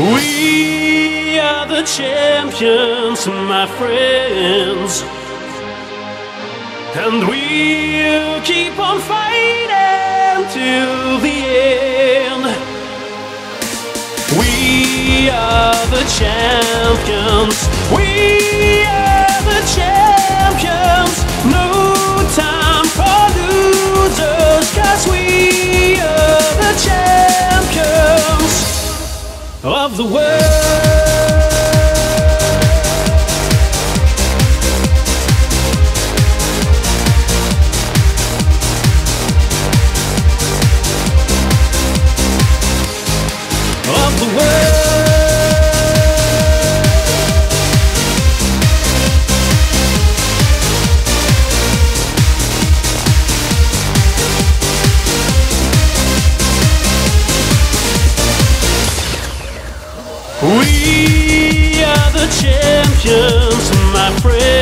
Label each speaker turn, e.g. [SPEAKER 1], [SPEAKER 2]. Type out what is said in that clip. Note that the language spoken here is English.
[SPEAKER 1] We are the champions, my friends. And we'll keep on fighting till the end. We are the champions. We the world. We are the champions, my friends.